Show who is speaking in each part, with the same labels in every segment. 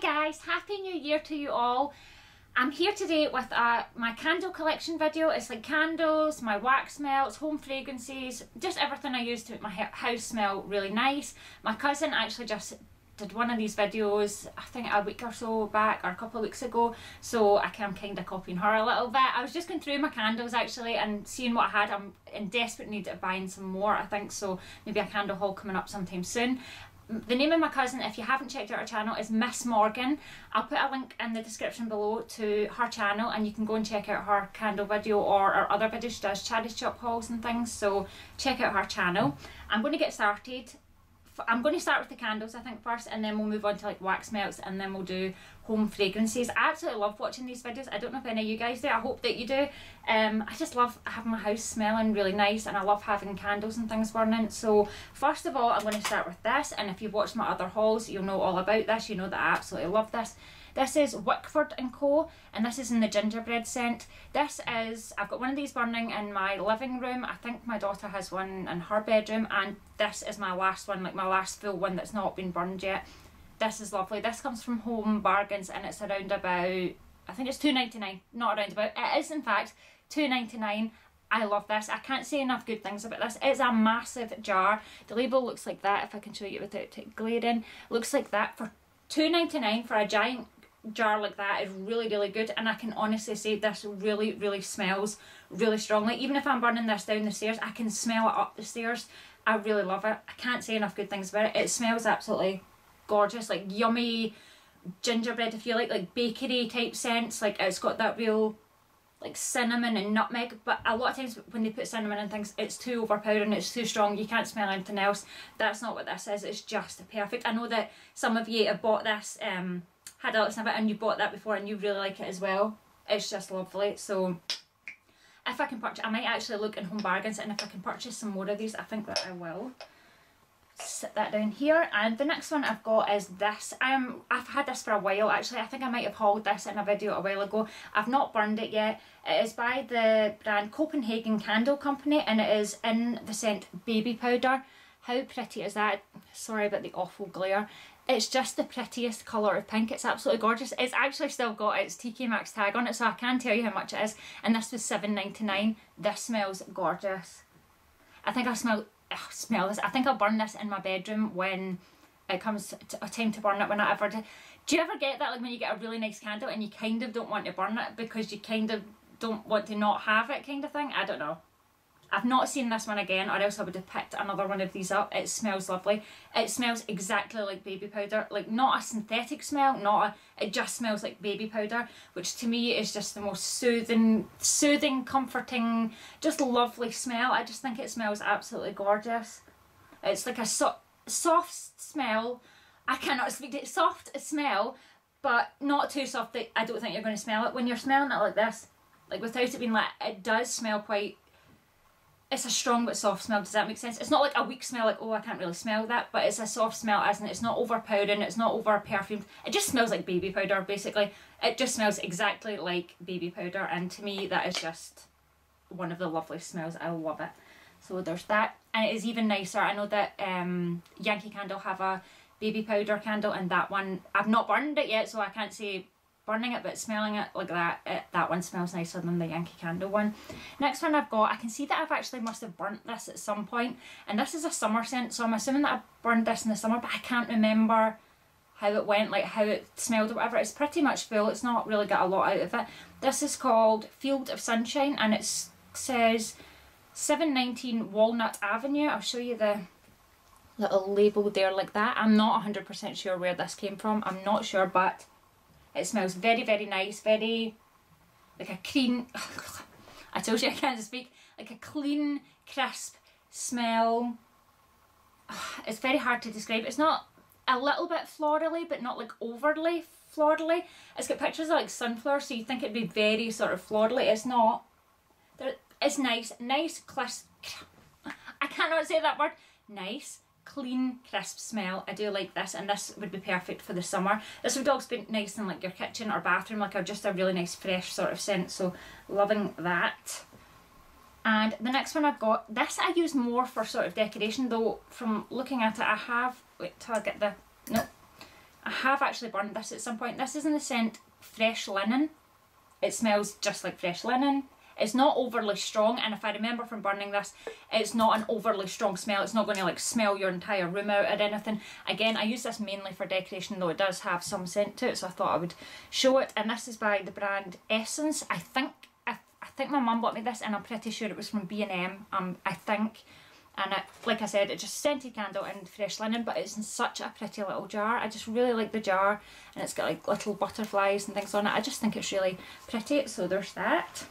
Speaker 1: Guys, Happy New Year to you all. I'm here today with uh, my candle collection video. It's like candles, my wax melts, home fragrances, just everything I use to make my house smell really nice. My cousin actually just did one of these videos I think a week or so back or a couple of weeks ago so I am kind of copying her a little bit. I was just going through my candles actually and seeing what I had. I'm in desperate need of buying some more I think so maybe a candle haul coming up sometime soon the name of my cousin, if you haven't checked out her channel, is Miss Morgan. I'll put a link in the description below to her channel and you can go and check out her candle video or her other videos. She does charity shop hauls and things, so check out her channel. I'm going to get started I'm going to start with the candles I think first and then we'll move on to like wax melts and then we'll do home fragrances. I absolutely love watching these videos. I don't know if any of you guys do. I hope that you do. Um, I just love having my house smelling really nice and I love having candles and things burning. So first of all I'm going to start with this and if you've watched my other hauls you'll know all about this. You know that I absolutely love this. This is Wickford & Co. and this is in the gingerbread scent. This is, I've got one of these burning in my living room. I think my daughter has one in her bedroom and this is my last one, like my last full one that's not been burned yet. This is lovely. This comes from Home Bargains and it's around about, I think it's two ninety nine. not around about. It is in fact two ninety nine. I love this. I can't say enough good things about this. It's a massive jar. The label looks like that, if I can show you without it glaring. Looks like that for two ninety nine for a giant jar like that is really really good and I can honestly say this really really smells really strongly. Even if I'm burning this down the stairs I can smell it up the stairs. I really love it. I can't say enough good things about it. It smells absolutely gorgeous like yummy gingerbread if you like like bakery type scents. Like it's got that real like cinnamon and nutmeg but a lot of times when they put cinnamon and things it's too overpowering it's too strong you can't smell anything else that's not what this is it's just a perfect I know that some of you have bought this um had a little and you bought that before and you really like it as well. It's just lovely. So if I can purchase, I might actually look in Home Bargains and if I can purchase some more of these, I think that I will. Sit that down here and the next one I've got is this. Um, I've had this for a while actually. I think I might have hauled this in a video a while ago. I've not burned it yet. It is by the brand Copenhagen Candle Company and it is in the scent Baby Powder. How pretty is that? Sorry about the awful glare. It's just the prettiest colour of pink. It's absolutely gorgeous. It's actually still got its TK Maxx tag on it, so I can tell you how much it is. And this was seven ninety nine. This smells gorgeous. I think I smell ugh, smell this. I think I'll burn this in my bedroom when it comes to a time to burn it when I ever do. Do you ever get that like when you get a really nice candle and you kind of don't want to burn it because you kind of don't want to not have it kind of thing? I don't know. I've not seen this one again or else I would have picked another one of these up. It smells lovely. It smells exactly like baby powder. Like not a synthetic smell, not a, it just smells like baby powder, which to me is just the most soothing, soothing, comforting, just lovely smell. I just think it smells absolutely gorgeous. It's like a so soft smell. I cannot speak to it. Soft smell, but not too soft that I don't think you're going to smell it. When you're smelling it like this, like without it being like, it does smell quite it's a strong but soft smell, does that make sense? It's not like a weak smell, like, oh, I can't really smell that, but it's a soft smell, as in it's not overpowering, it's not over perfumed. It just smells like baby powder, basically. It just smells exactly like baby powder, and to me, that is just one of the lovely smells. I love it. So there's that. And it is even nicer. I know that um, Yankee Candle have a baby powder candle, and that one, I've not burned it yet, so I can't say burning it but smelling it like that it, that one smells nicer than the Yankee Candle one. Next one I've got I can see that I've actually must have burnt this at some point and this is a summer scent so I'm assuming that I burned this in the summer but I can't remember how it went like how it smelled or whatever it's pretty much full it's not really got a lot out of it. This is called Field of Sunshine and it says 719 Walnut Avenue I'll show you the little label there like that. I'm not 100% sure where this came from I'm not sure but it smells very, very nice, very like a clean, oh, I told you I can't speak, like a clean, crisp smell. Ah, it's very hard to describe. It's not a little bit florally, but not like overly florally. It's got pictures of like sunflowers, so you think it'd be very sort of florally. It's not. It's nice, nice, crisp. I cannot say that word. Nice, clean, crisp smell. I do like this and this would be perfect for the summer. This would also be nice in like your kitchen or bathroom, like a, just a really nice fresh sort of scent, so loving that. And the next one I've got, this I use more for sort of decoration though from looking at it I have, wait till I get the, no, I have actually burned this at some point. This is in the scent Fresh Linen. It smells just like fresh linen. It's not overly strong and if I remember from burning this, it's not an overly strong smell. It's not going to like smell your entire room out or anything. Again, I use this mainly for decoration though it does have some scent to it so I thought I would show it. And this is by the brand Essence. I think I, I think my mum bought me this and I'm pretty sure it was from B&M. Um, I think and it, like I said it's just scented candle and fresh linen but it's in such a pretty little jar I just really like the jar and it's got like little butterflies and things on it I just think it's really pretty so there's that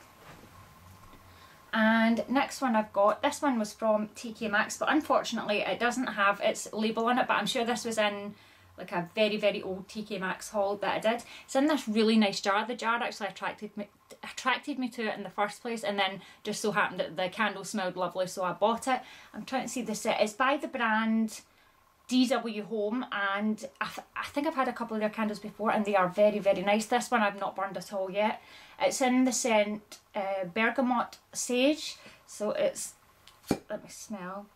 Speaker 1: and next one I've got this one was from TK Maxx but unfortunately it doesn't have its label on it but I'm sure this was in like a very very old TK Maxx haul that I did. It's in this really nice jar. The jar actually attracted me attracted me to it in the first place and then just so happened that the candle smelled lovely so I bought it. I'm trying to see the set. It's by the brand DW Home and I, th I think I've had a couple of their candles before and they are very very nice. This one I've not burned at all yet. It's in the scent uh, Bergamot Sage so it's, let me smell.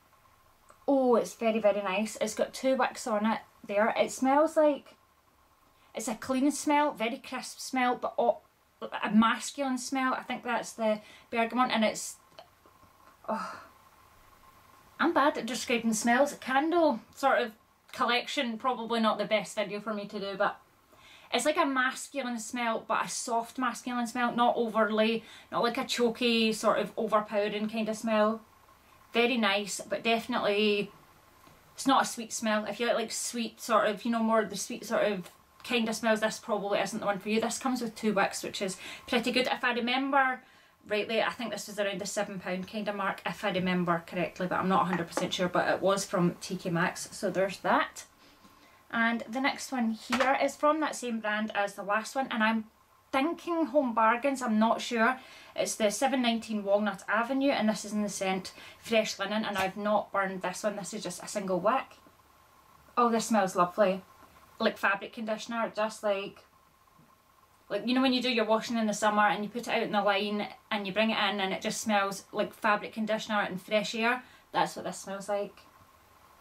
Speaker 1: Oh it's very very nice. It's got two wicks on it there. It smells like, it's a clean smell, very crisp smell but a masculine smell. I think that's the bergamot and it's... Oh, I'm bad at describing smells. Candle sort of collection, probably not the best video for me to do, but it's like a masculine smell, but a soft masculine smell, not overly, not like a choky, sort of overpowering kind of smell. Very nice, but definitely, it's not a sweet smell. If you like like sweet sort of, you know, more the sweet sort of kind of smells, this probably isn't the one for you. This comes with two wicks, which is pretty good. If I remember rightly, I think this was around the £7 kind of mark, if I remember correctly, but I'm not 100% sure, but it was from TK Maxx, so there's that. And the next one here is from that same brand as the last one, and I'm thinking Home Bargains, I'm not sure. It's the 719 Walnut Avenue, and this is in the scent Fresh Linen, and I've not burned this one, this is just a single wick. Oh, this smells lovely like fabric conditioner, just like like you know when you do your washing in the summer and you put it out in the line and you bring it in and it just smells like fabric conditioner and fresh air that's what this smells like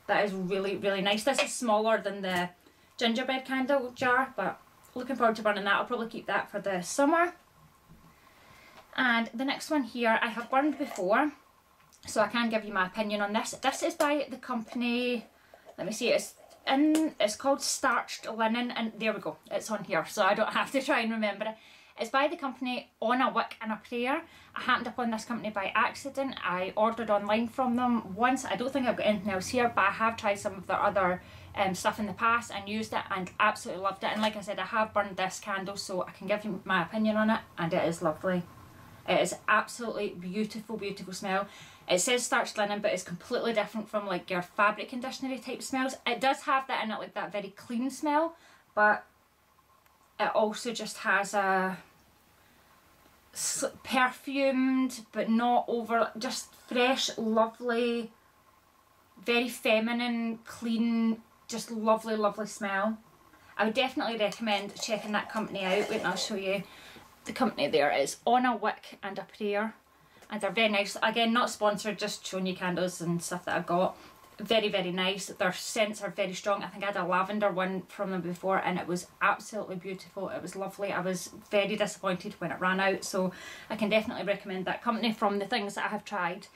Speaker 1: that is really really nice. This is smaller than the gingerbread candle jar but looking forward to burning that. I'll probably keep that for the summer. And the next one here I have burned before so I can give you my opinion on this. This is by the company let me see it's in, it's called Starched Linen, and there we go, it's on here, so I don't have to try and remember it. It's by the company On a Wick and a Prayer. I happened upon this company by accident. I ordered online from them once. I don't think I've got anything else here, but I have tried some of their other um, stuff in the past and used it and absolutely loved it. And like I said, I have burned this candle, so I can give you my opinion on it, and it is lovely. It is absolutely beautiful, beautiful smell. It says starched linen, but it's completely different from like your fabric conditioner type smells. It does have that in it, like that very clean smell, but it also just has a perfumed, but not over, just fresh, lovely, very feminine, clean, just lovely, lovely smell. I would definitely recommend checking that company out. Wait, I'll show you the company there is On a Wick and a Prayer and they're very nice. Again, not sponsored, just showing you candles and stuff that I've got. Very, very nice. Their scents are very strong. I think I had a lavender one from them before and it was absolutely beautiful. It was lovely. I was very disappointed when it ran out, so I can definitely recommend that company from the things that I have tried.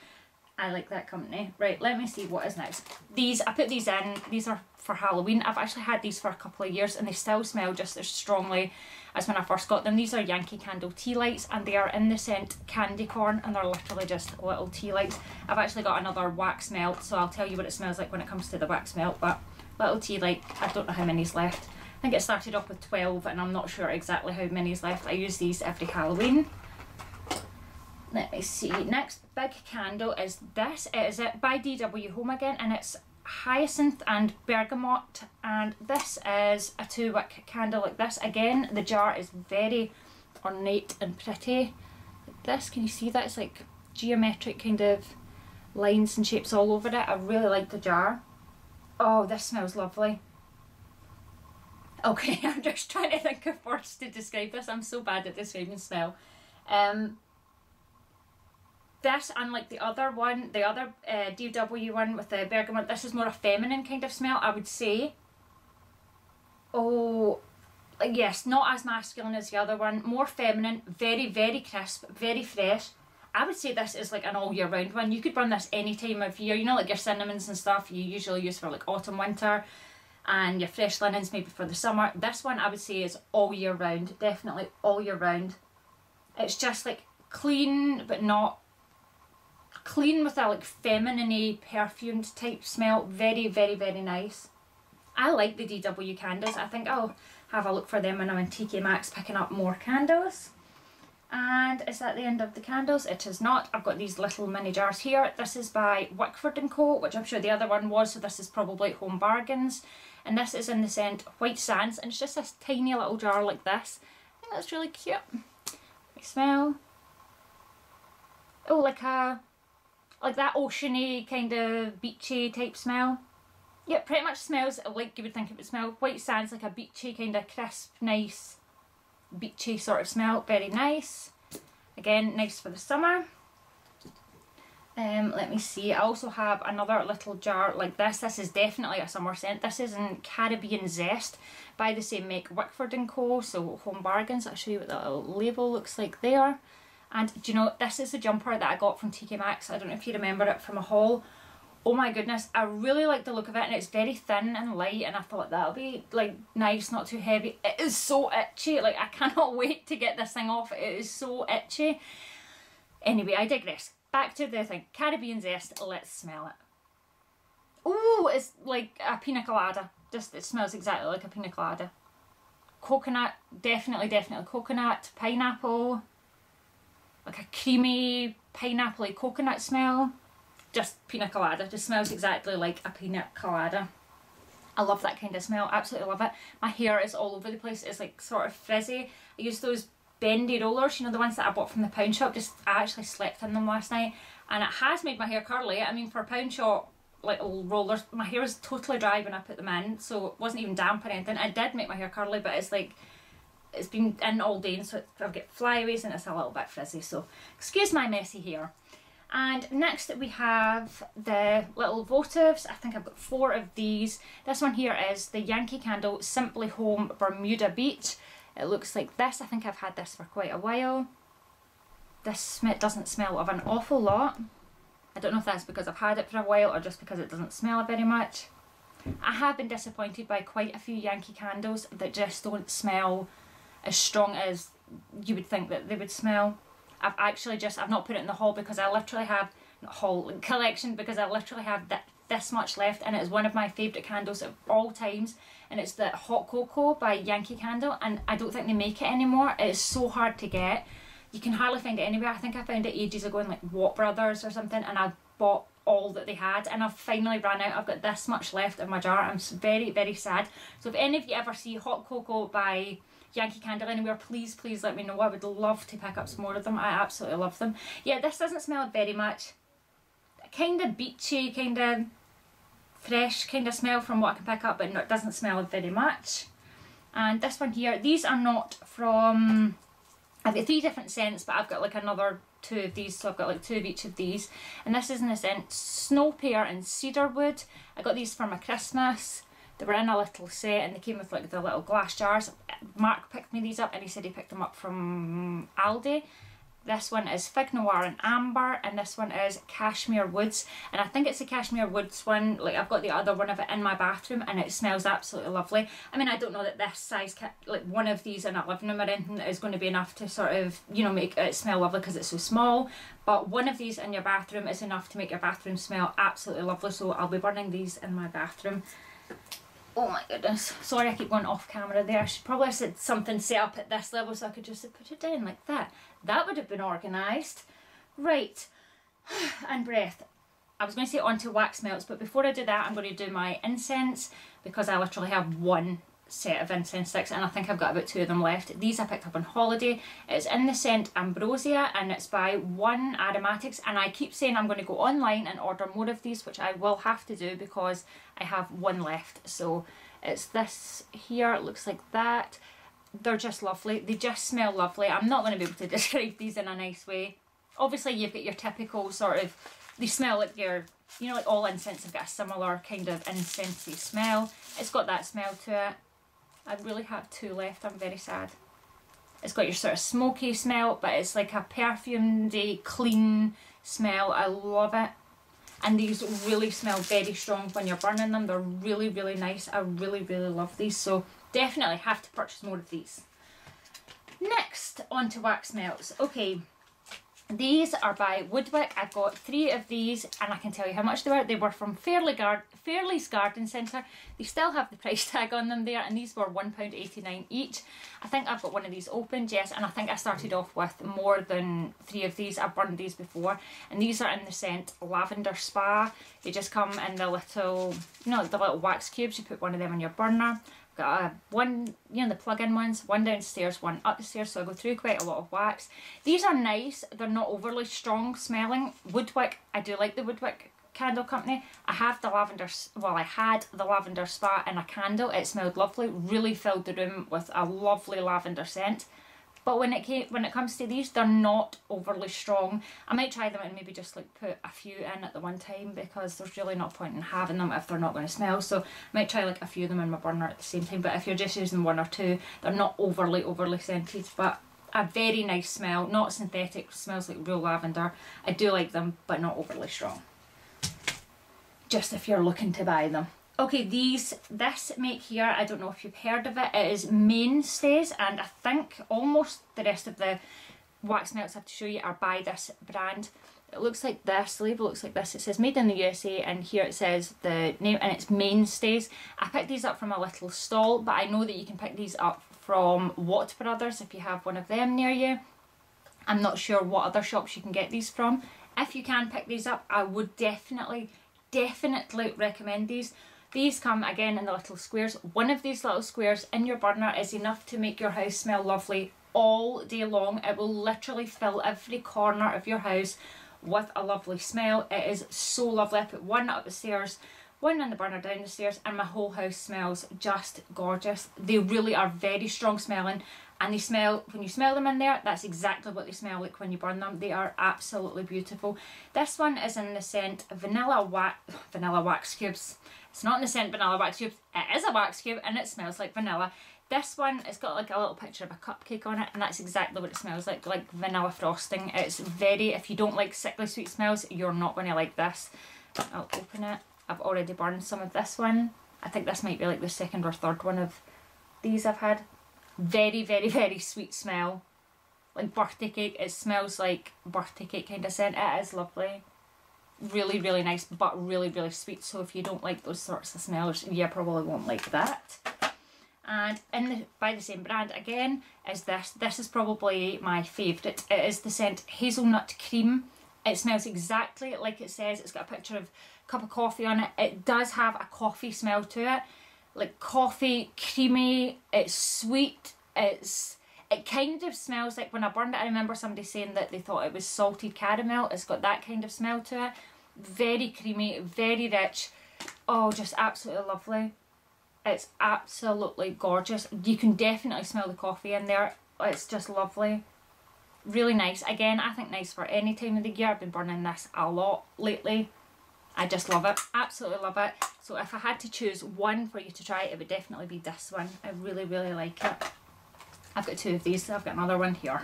Speaker 1: I like that company. Right, let me see what is next. These, I put these in, these are for Halloween. I've actually had these for a couple of years and they still smell just as strongly as when I first got them. These are Yankee Candle tea lights and they are in the scent candy corn and they're literally just little tea lights. I've actually got another wax melt so I'll tell you what it smells like when it comes to the wax melt but little tea light, I don't know how many's left. I think it started off with 12 and I'm not sure exactly how many's left. I use these every Halloween. Let me see, next big candle is this. It is it by DW Home again and it's hyacinth and bergamot and this is a two wick candle like this. Again the jar is very ornate and pretty. This can you see that? It's like geometric kind of lines and shapes all over it. I really like the jar. Oh this smells lovely. Okay I'm just trying to think of words to describe this. I'm so bad at describing smell. Um this, unlike the other one, the other uh, DW one with the bergamot, this is more a feminine kind of smell, I would say. oh, yes, not as masculine as the other one. More feminine, very, very crisp, very fresh. I would say this is like an all year round one. You could burn this any time of year. You know, like your cinnamons and stuff you usually use for like autumn, winter, and your fresh linens maybe for the summer. This one I would say is all year round. Definitely all year round. It's just like clean but not clean with a like feminine perfumed type smell. Very, very, very nice. I like the DW candles. I think I'll have a look for them when I'm in TK Maxx picking up more candles. And is that the end of the candles? It is not. I've got these little mini jars here. This is by Wickford & Co, which I'm sure the other one was, so this is probably Home Bargains. And this is in the scent White Sands, and it's just this tiny little jar like this. I think that's really cute. I smell. Oh, like a, like that oceany kind of beachy type smell. Yeah, pretty much smells like you would think it would smell. White Sands, like a beachy kind of crisp, nice beachy sort of smell, very nice. Again, nice for the summer. Um, let me see, I also have another little jar like this. This is definitely a summer scent. This is in Caribbean Zest by the same make, Wickford & Co. So Home Bargains. I'll show you what the label looks like there. And do you know, this is the jumper that I got from TK Maxx. I don't know if you remember it from a haul. Oh my goodness I really like the look of it and it's very thin and light and I thought that'll be like nice not too heavy. It is so itchy like I cannot wait to get this thing off. It is so itchy. Anyway I digress. Back to the thing. Caribbean zest. Let's smell it. Oh it's like a pina colada. Just it smells exactly like a pina colada. Coconut definitely definitely coconut pineapple like a creamy pineapple coconut smell just pina colada. Just smells exactly like a pina colada. I love that kind of smell, absolutely love it. My hair is all over the place, it's like sort of frizzy. I use those bendy rollers, you know the ones that I bought from the pound shop, just I actually slept in them last night and it has made my hair curly. I mean for a pound shop little rollers, my hair is totally dry when I put them in so it wasn't even damp or anything. It did make my hair curly but it's like it's been in all day and so I've got flyaways and it's a little bit frizzy so excuse my messy hair. And next that we have the little votives. I think I've got four of these. This one here is the Yankee Candle Simply Home Bermuda Beach. It looks like this. I think I've had this for quite a while. This doesn't smell of an awful lot. I don't know if that's because I've had it for a while or just because it doesn't smell very much. I have been disappointed by quite a few Yankee candles that just don't smell as strong as you would think that they would smell. I've actually just, I've not put it in the haul because I literally have, haul, collection because I literally have th this much left and it is one of my favourite candles of all times and it's the Hot Cocoa by Yankee Candle and I don't think they make it anymore. It is so hard to get. You can hardly find it anywhere. I think I found it ages ago in like Watt Brothers or something and I bought all that they had and I've finally ran out. I've got this much left in my jar. I'm very, very sad. So if any of you ever see Hot Cocoa by Yankee Candle anywhere, please, please let me know. I would love to pick up some more of them. I absolutely love them. Yeah, this doesn't smell very much. Kind of beachy, kind of fresh kind of smell from what I can pick up, but it doesn't smell very much. And this one here, these are not from, I've got three different scents, but I've got like another two of these, so I've got like two of each of these. And this is in the scent Snow Pear and Cedarwood. I got these for my Christmas. They were in a little set and they came with like the little glass jars. Mark picked me these up and he said he picked them up from Aldi. This one is Fig Noir and Amber and this one is Cashmere Woods and I think it's the Cashmere Woods one, like I've got the other one of it in my bathroom and it smells absolutely lovely. I mean I don't know that this size, like one of these in a living room or anything is going to be enough to sort of, you know, make it smell lovely because it's so small but one of these in your bathroom is enough to make your bathroom smell absolutely lovely so I'll be burning these in my bathroom. Oh my goodness. Sorry I keep going off camera there. I should probably have said something set up at this level so I could just have put it down like that. That would have been organised. Right. and breath. I was going to say onto wax melts, but before I do that, I'm going to do my incense because I literally have one set of incense sticks and I think I've got about two of them left. These I picked up on holiday. It's in the scent Ambrosia and it's by One Aromatics and I keep saying I'm going to go online and order more of these which I will have to do because I have one left. So it's this here, it looks like that. They're just lovely. They just smell lovely. I'm not going to be able to describe these in a nice way. Obviously you've got your typical sort of, they smell like your you know like all incense have got a similar kind of incensey smell. It's got that smell to it I really have two left. I'm very sad. It's got your sort of smoky smell, but it's like a perfumed, clean smell. I love it. And these really smell very strong when you're burning them. They're really, really nice. I really, really love these. So definitely have to purchase more of these. Next, on to wax melts. Okay, these are by Woodwick. I've got three of these and I can tell you how much they were. They were from Fairley Guard Fairley's Garden Centre. They still have the price tag on them there and these were £1.89 each. I think I've got one of these opened, yes, and I think I started off with more than three of these. I've burned these before and these are in the scent Lavender Spa. They just come in the little, you know, the little wax cubes. You put one of them in your burner got a one, you know, the plug-in ones, one downstairs, one up the stairs, so I go through quite a lot of wax. These are nice, they're not overly strong smelling. Woodwick, I do like the Woodwick candle company. I have the lavender, well I had the lavender spa in a candle, it smelled lovely, really filled the room with a lovely lavender scent. But when it came, when it comes to these, they're not overly strong. I might try them and maybe just like put a few in at the one time because there's really not point in having them if they're not going to smell. So I might try like a few of them in my burner at the same time. But if you're just using one or two, they're not overly, overly scented. But a very nice smell, not synthetic, smells like real lavender. I do like them, but not overly strong. Just if you're looking to buy them. Okay, these, this make here, I don't know if you've heard of it, it is Mainstays and I think almost the rest of the wax melts I have to show you are by this brand. It looks like this, the label looks like this, it says made in the USA and here it says the name and it's Mainstays. I picked these up from a little stall but I know that you can pick these up from Watt Brothers if you have one of them near you. I'm not sure what other shops you can get these from. If you can pick these up, I would definitely, definitely recommend these. These come again in the little squares. One of these little squares in your burner is enough to make your house smell lovely all day long. It will literally fill every corner of your house with a lovely smell. It is so lovely. I put one up the stairs, one in the burner down the stairs and my whole house smells just gorgeous. They really are very strong smelling and they smell, when you smell them in there, that's exactly what they smell like when you burn them. They are absolutely beautiful. This one is in the scent Vanilla Wax, Vanilla Wax Cubes. It's not in the scent vanilla wax cube. It is a wax cube and it smells like vanilla. This one, it's got like a little picture of a cupcake on it and that's exactly what it smells like, like vanilla frosting. It's very, if you don't like sickly sweet smells, you're not going to like this. I'll open it. I've already burned some of this one. I think this might be like the second or third one of these I've had. Very, very, very sweet smell. Like birthday cake. It smells like birthday cake kind of scent. It is lovely really really nice but really really sweet. So if you don't like those sorts of smells you probably won't like that. And in the, by the same brand again is this this is probably my favourite. It is the scent hazelnut cream. It smells exactly like it says. It's got a picture of a cup of coffee on it. It does have a coffee smell to it. Like coffee creamy. It's sweet. It's it kind of smells like when I burned it I remember somebody saying that they thought it was salted caramel it's got that kind of smell to it very creamy, very rich. Oh, just absolutely lovely. It's absolutely gorgeous. You can definitely smell the coffee in there. It's just lovely. Really nice. Again, I think nice for any time of the year. I've been burning this a lot lately. I just love it. Absolutely love it. So if I had to choose one for you to try, it would definitely be this one. I really, really like it. I've got two of these. I've got another one here.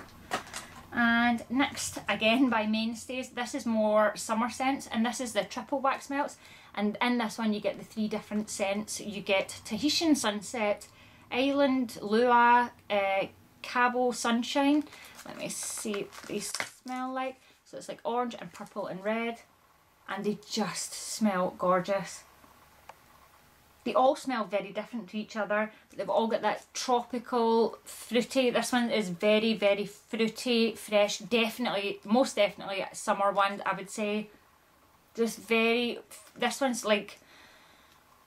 Speaker 1: And next, again by Mainstays, this is more summer scents and this is the triple wax melts. And in this one you get the three different scents. You get Tahitian Sunset, Island Lua, uh, Cabo Sunshine. Let me see what these smell like. So it's like orange and purple and red. And they just smell gorgeous. They all smell very different to each other. They've all got that tropical, fruity. This one is very, very fruity, fresh. Definitely, most definitely summer one, I would say. Just very, this one's like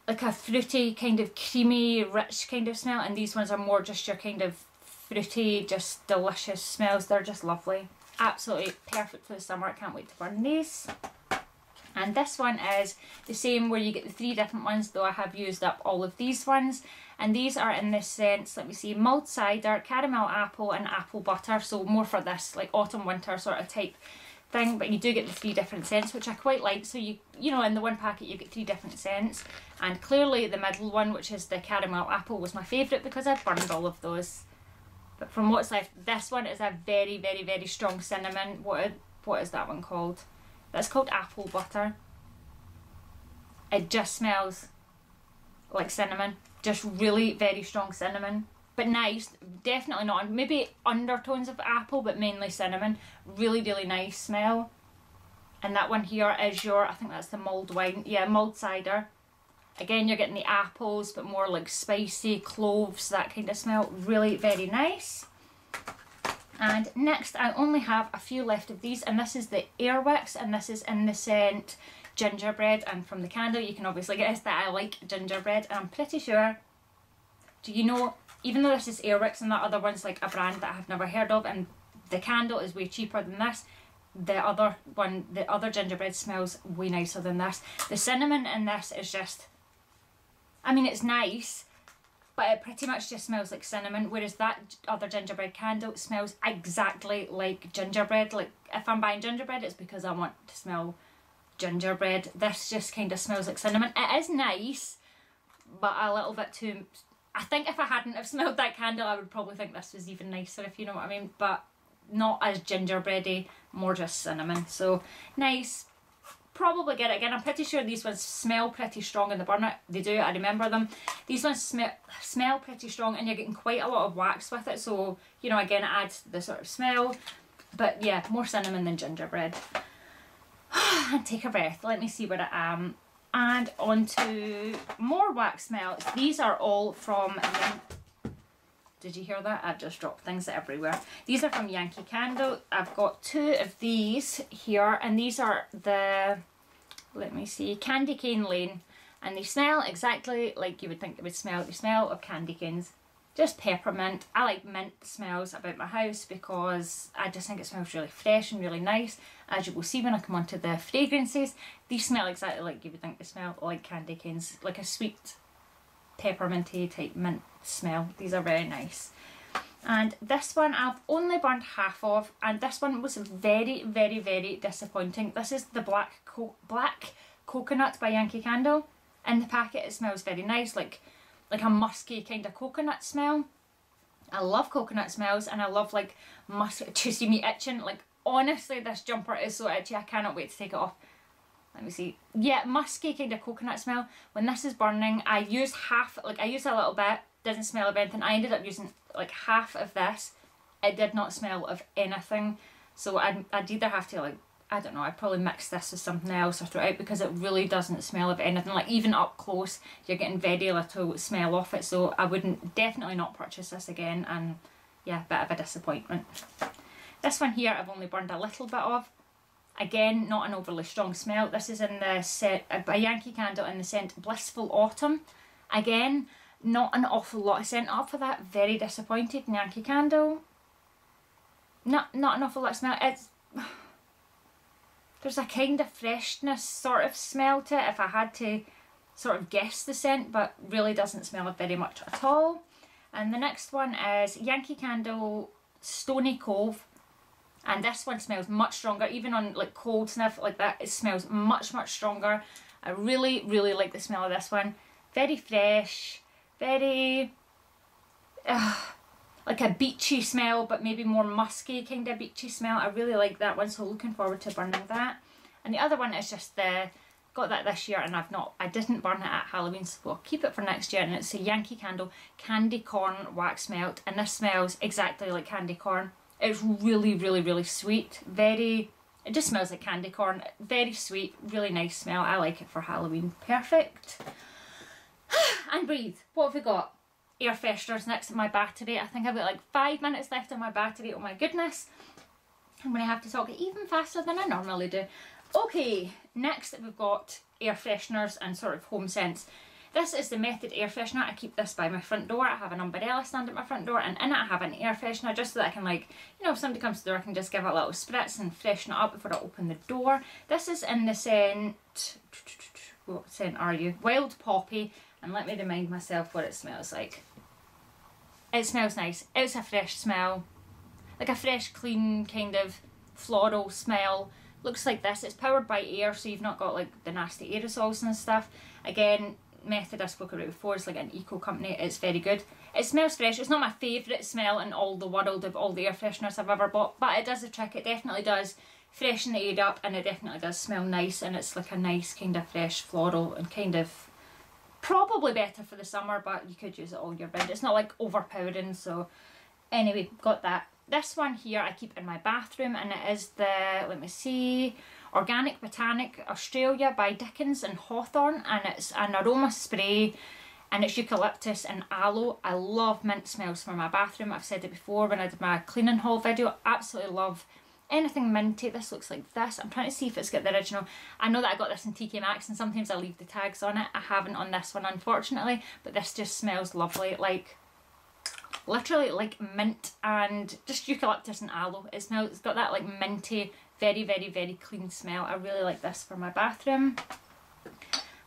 Speaker 1: like a fruity, kind of creamy, rich kind of smell. And these ones are more just your kind of fruity, just delicious smells. They're just lovely. Absolutely perfect for the summer. I can't wait to burn these. And this one is the same where you get the three different ones, though I have used up all of these ones. And these are in this sense, let me see, mulled cider, caramel apple and apple butter. So more for this like autumn winter sort of type thing, but you do get the three different scents, which I quite like. So you you know in the one packet you get three different scents, and clearly the middle one, which is the caramel apple, was my favourite because I've burned all of those. But from what's left, this one is a very very very strong cinnamon. What what is that one called? That's called apple butter. It just smells like cinnamon, just really very strong cinnamon but nice. Definitely not maybe undertones of apple, but mainly cinnamon. Really, really nice smell. And that one here is your, I think that's the mulled wine. Yeah, mulled cider. Again, you're getting the apples, but more like spicy cloves, that kind of smell. Really, very nice. And next, I only have a few left of these, and this is the Airwicks, and this is in the scent gingerbread. And from the candle, you can obviously guess that I like gingerbread, and I'm pretty sure. Do you know even though this is Airwicks and that other one's like a brand that I have never heard of and the candle is way cheaper than this, the other one, the other gingerbread smells way nicer than this. The cinnamon in this is just, I mean it's nice, but it pretty much just smells like cinnamon, whereas that other gingerbread candle smells exactly like gingerbread. Like if I'm buying gingerbread, it's because I want to smell gingerbread. This just kind of smells like cinnamon. It is nice, but a little bit too I think if I hadn't have smelled that candle, I would probably think this was even nicer, if you know what I mean. But not as gingerbready, more just cinnamon. So nice. Probably get it again. I'm pretty sure these ones smell pretty strong in the burner. They do, I remember them. These ones smell smell pretty strong and you're getting quite a lot of wax with it. So, you know, again, it adds the sort of smell. But yeah, more cinnamon than gingerbread. and take a breath. Let me see where I am and onto more wax melts. These are all from, did you hear that? I've just dropped things everywhere. These are from Yankee Candle. I've got two of these here and these are the, let me see, Candy Cane Lane. And they smell exactly like you would think they would smell. They smell of candy canes just peppermint. I like mint smells about my house because I just think it smells really fresh and really nice. As you will see when I come onto the fragrances, these smell exactly like you would think they smell, like candy canes, like a sweet pepperminty type mint smell. These are very nice. And this one I've only burned half of and this one was very, very, very disappointing. This is the Black Co Black Coconut by Yankee Candle. In the packet it smells very nice, like like a musky kind of coconut smell. I love coconut smells and I love like musk to see me itching. Like honestly this jumper is so itchy I cannot wait to take it off. Let me see. Yeah, musky kind of coconut smell. When this is burning I use half, like I use a little bit, doesn't smell of anything. I ended up using like half of this. It did not smell of anything. So I'd, I'd either have to like I don't know, I'd probably mix this with something else or throw it out because it really doesn't smell of anything. Like even up close, you're getting very little smell off it. So I wouldn't definitely not purchase this again. And yeah, bit of a disappointment. This one here I've only burned a little bit of. Again, not an overly strong smell. This is in the set, a Yankee Candle in the scent Blissful Autumn. Again, not an awful lot of scent up for that. Very disappointed Yankee Candle. Not, not an awful lot of smell. It's there's a kind of freshness sort of smell to it if I had to sort of guess the scent but really doesn't smell very much at all. And the next one is Yankee Candle Stony Cove and this one smells much stronger even on like cold sniff like that it smells much much stronger. I really really like the smell of this one. Very fresh, very uh, like a beachy smell but maybe more musky kind of beachy smell. I really like that one so looking forward to burning that. And the other one is just the, got that this year and I've not, I didn't burn it at Halloween so I'll keep it for next year and it's a Yankee Candle Candy Corn Wax Melt and this smells exactly like candy corn. It's really really really sweet, very, it just smells like candy corn, very sweet, really nice smell. I like it for Halloween, perfect. and breathe, what have we got? air fresheners next to my battery. I think I've got like five minutes left on my battery. Oh my goodness. I'm going to have to talk even faster than I normally do. Okay, next we've got air fresheners and sort of home scents. This is the Method air freshener. I keep this by my front door. I have an umbrella stand at my front door and in it I have an air freshener just so that I can like, you know, if somebody comes to the door I can just give it a little spritz and freshen it up before I open the door. This is in the scent, what scent are you? Wild Poppy and let me remind myself what it smells like. It smells nice. It's a fresh smell. Like a fresh, clean, kind of floral smell. looks like this. It's powered by air, so you've not got like the nasty aerosols and stuff. Again, method I spoke about before, it's like an eco company, it's very good. It smells fresh, it's not my favourite smell in all the world of all the air fresheners I've ever bought, but it does the trick, it definitely does freshen the air up and it definitely does smell nice and it's like a nice kind of fresh floral and kind of probably better for the summer but you could use it all year round. It's not like overpowering so anyway got that. This one here I keep in my bathroom and it is the, let me see, Organic Botanic Australia by Dickens and Hawthorne and it's an aroma spray and it's eucalyptus and aloe. I love mint smells for my bathroom. I've said it before when I did my cleaning haul video. Absolutely love anything minty. This looks like this. I'm trying to see if it's got the original. I know that I got this in TK Maxx and sometimes I leave the tags on it. I haven't on this one unfortunately, but this just smells lovely. Like literally like mint and just eucalyptus and aloe. It smells, it's got that like minty, very, very, very clean smell. I really like this for my bathroom.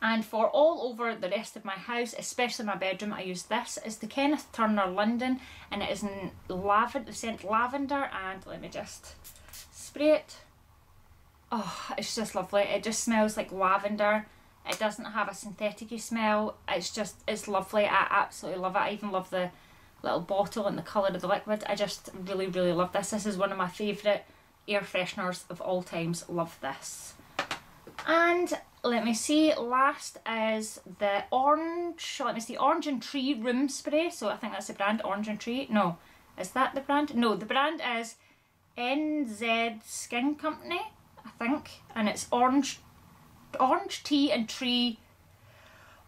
Speaker 1: And for all over the rest of my house, especially my bedroom, I use this. It's the Kenneth Turner London and it is in lavender, scent lavender and let me just spray it. Oh, it's just lovely. It just smells like lavender. It doesn't have a synthetic smell. It's just, it's lovely. I absolutely love it. I even love the little bottle and the colour of the liquid. I just really, really love this. This is one of my favourite air fresheners of all times. Love this. And let me see, last is the orange, let me see, Orange and Tree Room Spray. So I think that's the brand, Orange and Tree. No, is that the brand? No, the brand is NZ Skin Company, I think. And it's orange, orange tea and tree,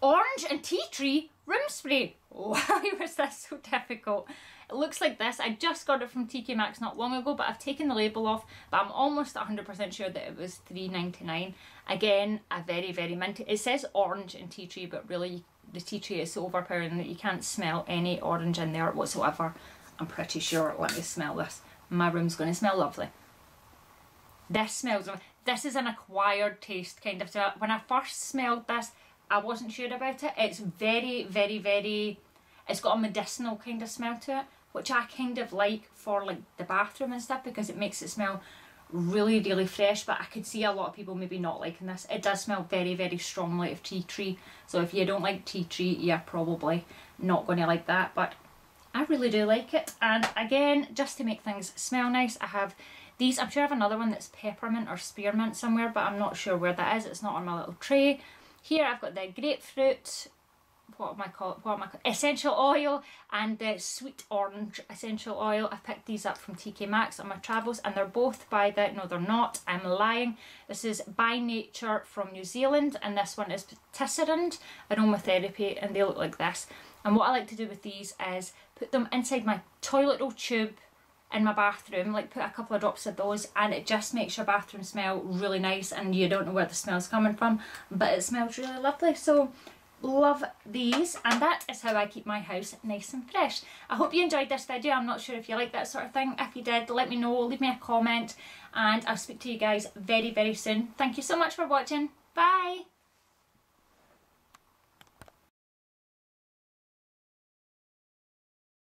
Speaker 1: orange and tea tree room spray. Why was that so difficult? It looks like this. I just got it from TK Maxx not long ago, but I've taken the label off, but I'm almost 100% sure that it was $3.99. Again, a very, very minty. It says orange and tea tree, but really the tea tree is so overpowering that you can't smell any orange in there whatsoever. I'm pretty sure. Let me smell this. My room's going to smell lovely. This smells, this is an acquired taste kind of. So when I first smelled this, I wasn't sure about it. It's very, very, very, it's got a medicinal kind of smell to it, which I kind of like for like the bathroom and stuff because it makes it smell really, really fresh. But I could see a lot of people maybe not liking this. It does smell very, very strongly of tea tree. So if you don't like tea tree, you're probably not going to like that. But I really do like it. And again, just to make things smell nice, I have these. I'm sure I have another one that's peppermint or spearmint somewhere, but I'm not sure where that is. It's not on my little tray. Here I've got the grapefruit, what am I call what am I call essential oil and the sweet orange essential oil. I picked these up from TK Maxx on my travels and they're both by the, no they're not, I'm lying. This is By Nature from New Zealand and this one is Tisserand Aromatherapy and they look like this. And what I like to do with these is put them inside my toilet roll tube in my bathroom, like put a couple of drops of those and it just makes your bathroom smell really nice and you don't know where the smell's coming from but it smells really lovely so love these and that is how I keep my house nice and fresh. I hope you enjoyed this video, I'm not sure if you like that sort of thing. If you did, let me know, leave me a comment and I'll speak to you guys very very soon. Thank you so much for watching, bye!